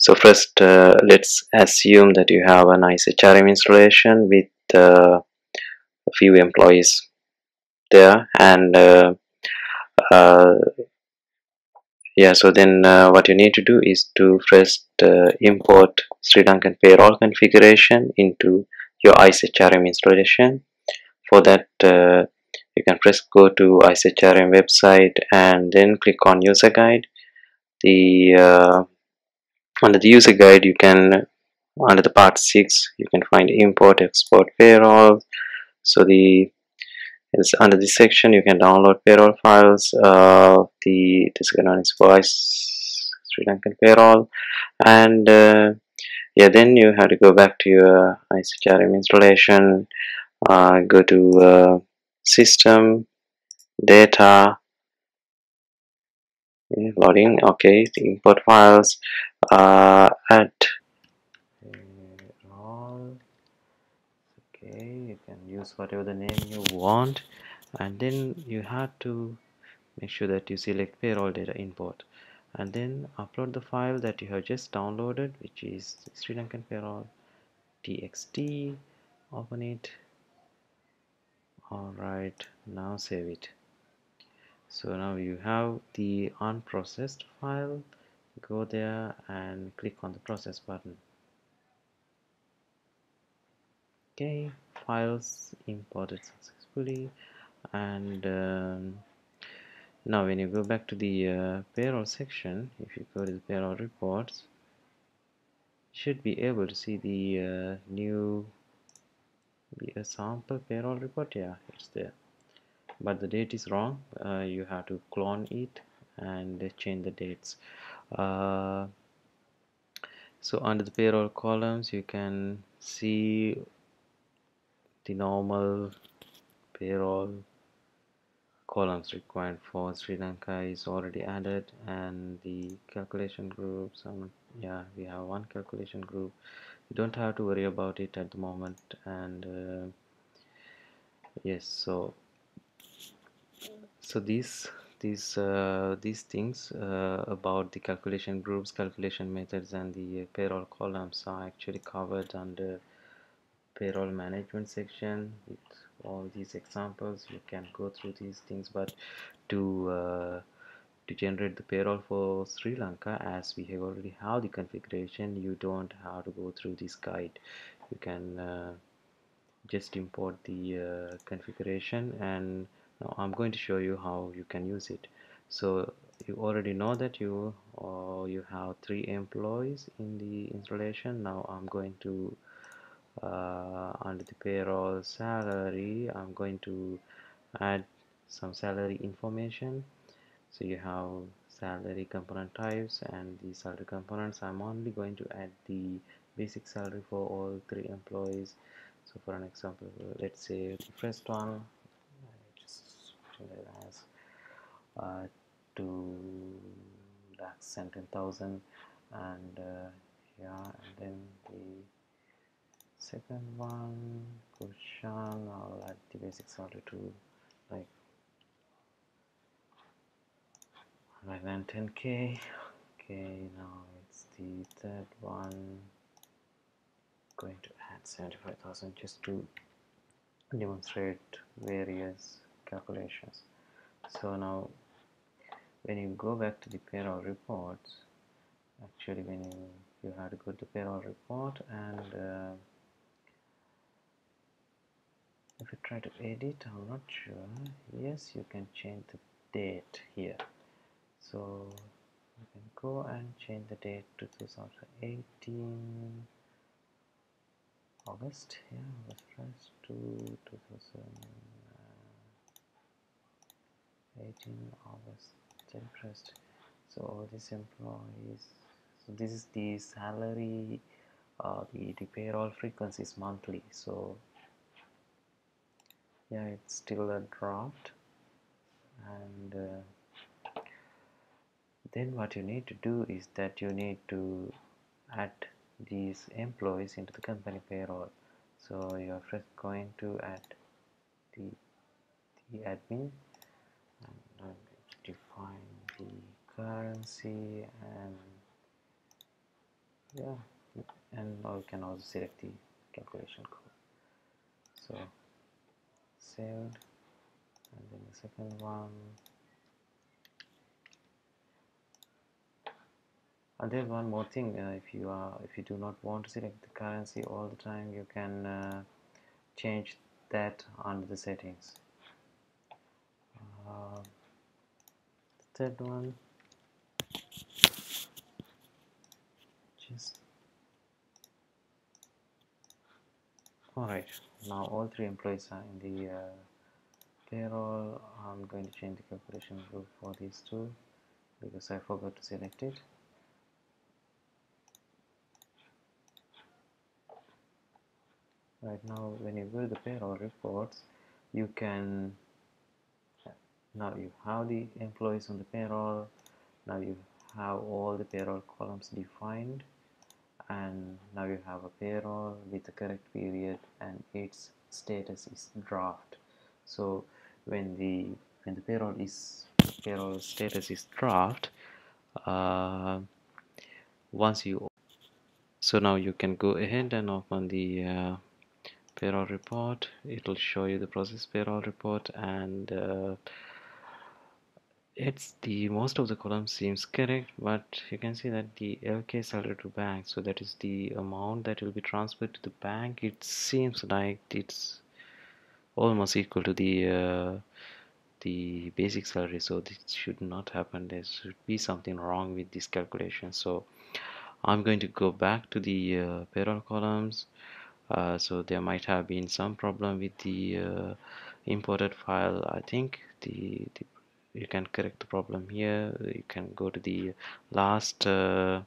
so first uh, let's assume that you have a nice HRM installation with uh, a few employees there and uh, uh yeah so then uh, what you need to do is to first uh, import Sri Lankan payroll configuration into your ICE HRM installation. For that you can first go to ICE HRM website and then click on user guide. The under the user guide you can under the part 6 you can find import export payroll. So the it's under this section you can download payroll files uh, the this is for Sri Lankan payroll. And uh, yeah then you have to go back to your IceHrm installation uh, go to uh, system data loading. Okay import files uh, add all okay you can use whatever the name you want. And then you have to make sure that you select payroll data import and then upload the file that you have just downloaded which is Sri Lankan payroll txt open it. Alright now save it so now you have the unprocessed file. Go there and click on the process button. Okay files imported successfully. And um, now when you go back to the uh, payroll section if you go to the payroll reports should be able to see the uh, new sample payroll report. Yeah it's there but the date is wrong. Uh, you have to clone it and change the dates. Uh, so under the payroll columns you can see the normal payroll columns required for Sri Lanka is already added and the calculation groups um, yeah we have one calculation group. You don't have to worry about it at the moment and uh, yes so so these these uh, these things uh, about the calculation groups calculation methods and the payroll columns are actually covered under payroll management section with all these examples. You can go through these things but to uh, to generate the payroll for Sri Lanka as we have already have the configuration you don't have to go through this guide. You can uh, just import the uh, configuration and now I'm going to show you how you can use it. So you already know that you uh, you have three employees in the installation. Now I'm going to uh, under the payroll salary I'm going to add some salary information. So you have salary component types and the salary components. I'm only going to add the basic salary for all three employees. So for an example let's say the first one it as uh, 2 lakhs and 10,000 and uh, yeah and then the second one Kushan I'll add the basic salary to like 110k okay now it's the third one. Going to add 75,000 just to demonstrate various calculations. So now when you go back to the payroll reports actually when you you have to go to payroll report and uh, if you try to edit I'm not sure. Yes you can change the date here. So you can go and change the date to 2018 August yeah August 1st to 2000 18 August 31st so all these employees so this is the salary uh, the, the payroll frequency is monthly. So yeah it's still a draft. And uh, then what you need to do is that you need to add these employees into the company payroll. So you're first going to add the the admin define the currency and yeah and now you can also select the calculation code. So saved and then the second one. And there's one more thing uh, if you are if you do not want to select the currency all the time you can uh, change that under the settings. Uh, third one. Just alright now all three employees are in the uh, payroll. I'm going to change the calculation group for these two because I forgot to select it. Right now when you go to the payroll reports you can now you have the employees on the payroll. Now you have all the payroll columns defined. And now you have a payroll with the correct period and its status is draft. So when the when the payroll is payroll status is draft uh, once you so now you can go ahead and open the uh, payroll report. It will show you the process payroll report and uh, it's the most of the columns seems correct but you can see that the LK salary to bank so that is the amount that will be transferred to the bank. It seems like it's almost equal to the uh, the basic salary so this should not happen. There should be something wrong with this calculation. So I'm going to go back to the uh, payroll columns. Uh, so there might have been some problem with the uh, imported file. I think the, the, you can correct the problem here. You can go to the last uh,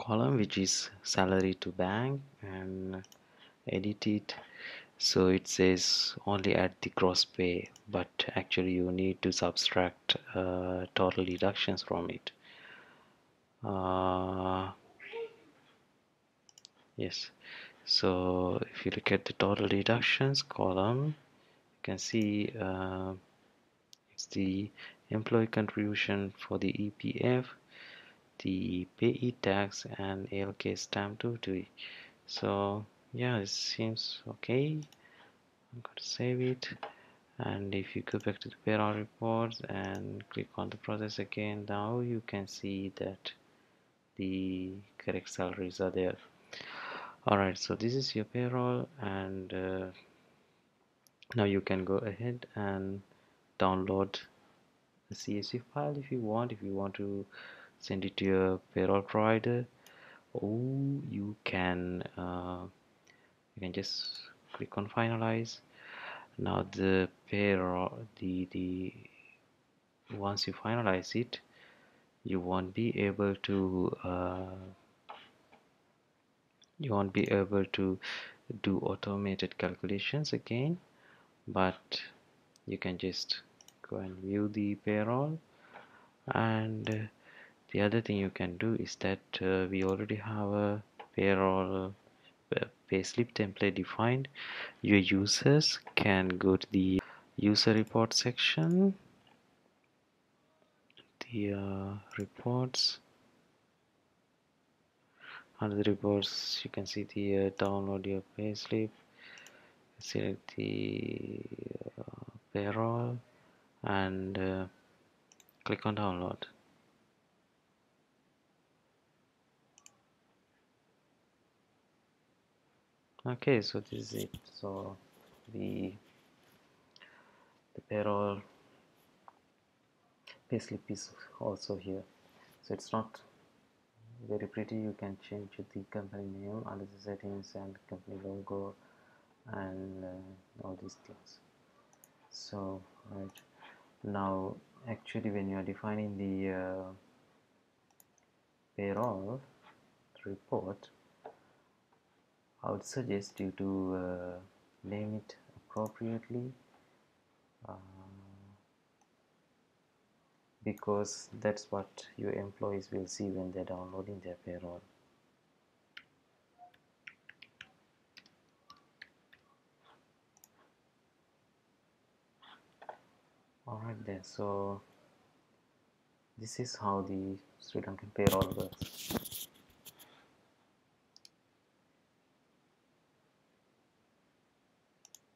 column which is salary to bank and edit it. So it says only add the gross pay but actually you need to subtract uh, total deductions from it. Uh, yes. So if you look at the total deductions column you can see uh, it's the employee contribution for the EPF the PAYE tax and ALK stamp duty. So yeah it seems okay. I'm going to save it. And if you go back to the payroll reports and click on the process again now you can see that the correct salaries are there. Alright so this is your payroll and uh, now you can go ahead and download the CSV file if you want if you want to send it to your payroll provider or you can uh, you can just click on finalize. Now the payroll the the once you finalize it you won't be able to uh, you won't be able to do automated calculations again but you can just go and view the payroll. And the other thing you can do is that uh, we already have a payroll uh, payslip template defined. Your users can go to the user report section. The uh, reports. Under the reports you can see the uh, download your payslip select the uh, payroll and uh, click on download. Okay so this is it. So the the payroll payslip is also here. So it's not very pretty. You can change the company name under the settings and company logo and uh, all these things. So right now actually when you are defining the uh, payroll report I would suggest you to uh, name it appropriately uh, because that's what your employees will see when they're downloading their payroll. Alright then, so this is how the Sri Lankan payroll works